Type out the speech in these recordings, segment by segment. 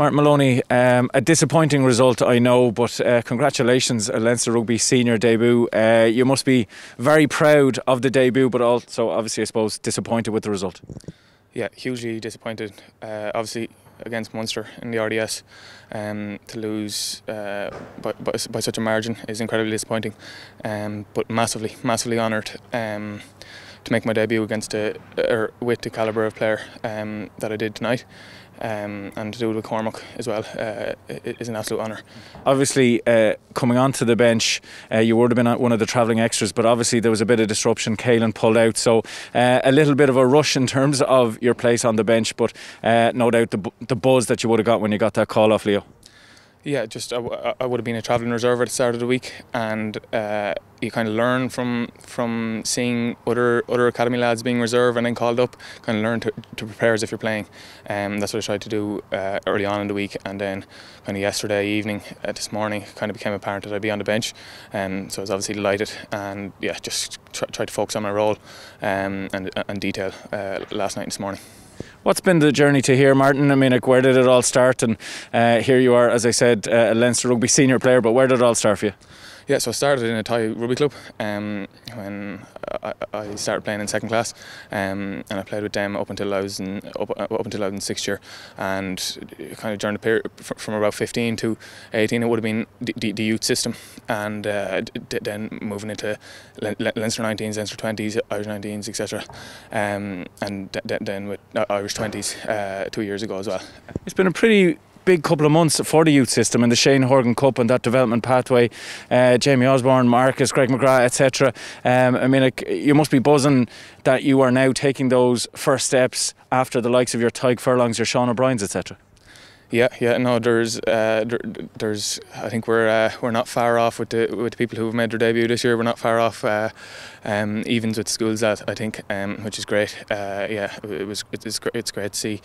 Martin Moloney, um, a disappointing result, I know, but uh, congratulations, a Leinster Rugby senior debut. Uh, you must be very proud of the debut, but also, obviously, I suppose, disappointed with the result. Yeah, hugely disappointed. Uh, obviously, against Munster in the RDS, um, to lose uh, by, by, by, such a margin is incredibly disappointing, um, but massively, massively honoured. Um, to make my debut against a, or with the calibre of player um, that I did tonight. Um, and to do it with Cormac as well uh, is an absolute honour. Obviously, uh, coming onto the bench, uh, you would have been one of the travelling extras, but obviously there was a bit of disruption. Caelan pulled out, so uh, a little bit of a rush in terms of your place on the bench, but uh, no doubt the, the buzz that you would have got when you got that call off Leo. Yeah, just I, I would have been a travelling reserve at the start of the week, and uh, you kind of learn from from seeing other other academy lads being reserve and then called up. Kind of learn to, to prepare as if you're playing. Um, that's what I tried to do uh, early on in the week, and then kind of yesterday evening, uh, this morning, kind of became apparent that I'd be on the bench. Um, so I was obviously delighted, and yeah, just tried to focus on my role um, and and detail uh, last night and this morning. What's been the journey to here, Martin? I mean, like, where did it all start? And uh, here you are, as I said, uh, a Leinster Rugby senior player, but where did it all start for you? Yeah, so I started in Athy rugby club um, when I, I, started playing in second class, um, and I played with them up until I was in up, up until I was in sixth year, and kind of during the period from about 15 to 18, it would have been the, the youth system, and uh, then moving into Leinster 19s, Leinster 20s, Irish 19s, etc., um, and then with Irish 20s uh, two years ago as well. It's been a pretty big couple of months for the youth system and the Shane Horgan Cup and that development pathway. Uh, Jamie Osborne, Marcus, Greg McGrath, etc. Um, I mean, you must be buzzing that you are now taking those first steps after the likes of your Tadhg Furlongs, your Sean O'Briens, etc. Yeah, yeah, no, there's, uh, there, there's. I think we're uh, we're not far off with the with the people who have made their debut this year. We're not far off uh, um, evens with schools that I think, um, which is great. Uh, yeah, it was it's it's great to see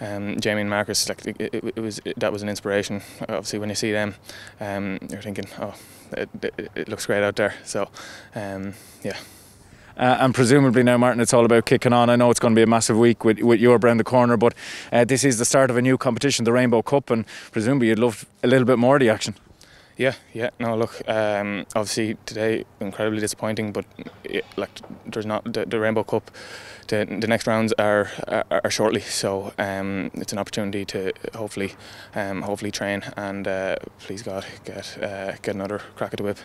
um, Jamie and Marcus. Like it, it, was that was an inspiration. Obviously, when you see them, um, you're thinking, oh, it, it, looks great out there. So, um, yeah. Uh, and presumably now, Martin, it's all about kicking on. I know it's going to be a massive week with, with Europe around the corner, but uh, this is the start of a new competition, the Rainbow Cup, and presumably you'd love a little bit more of the action. Yeah, yeah. No, look. Um, obviously today incredibly disappointing, but it, like there's not the, the Rainbow Cup. The, the next rounds are, are, are shortly, so um, it's an opportunity to hopefully um, hopefully train and uh, please God get uh, get another crack at the whip.